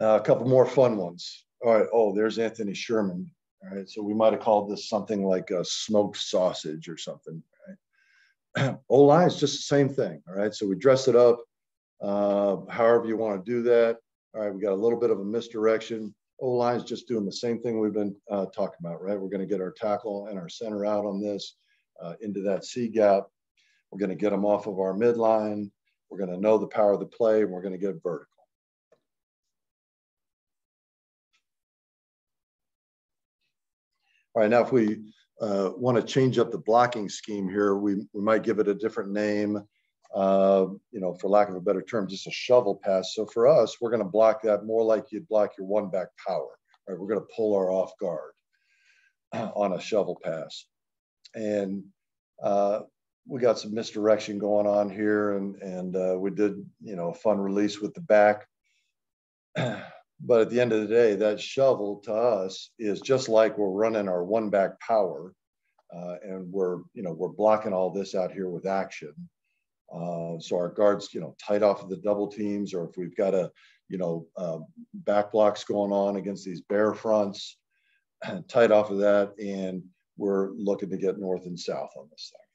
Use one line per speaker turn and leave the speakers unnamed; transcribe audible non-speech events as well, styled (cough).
Uh, a couple more fun ones. All right. Oh, there's Anthony Sherman. All right. So we might have called this something like a smoked sausage or something. Right. (clears throat) O line is just the same thing. All right. So we dress it up uh, however you want to do that. All right. We got a little bit of a misdirection. O line is just doing the same thing we've been uh, talking about, right? We're going to get our tackle and our center out on this uh, into that C gap. We're going to get them off of our midline. We're going to know the power of the play, and we're going to get vertical. All right, now if we uh, want to change up the blocking scheme here, we, we might give it a different name, uh, you know, for lack of a better term, just a shovel pass. So for us, we're going to block that more like you'd block your one back power, right? We're going to pull our off guard (clears throat) on a shovel pass. And uh, we got some misdirection going on here and, and uh, we did, you know, a fun release with the back. (clears throat) But at the end of the day, that shovel to us is just like we're running our one back power. Uh, and we're, you know, we're blocking all this out here with action. Uh, so our guards, you know, tight off of the double teams, or if we've got a, you know, uh, back blocks going on against these bear fronts, (clears throat) tight off of that. And we're looking to get north and south on this thing.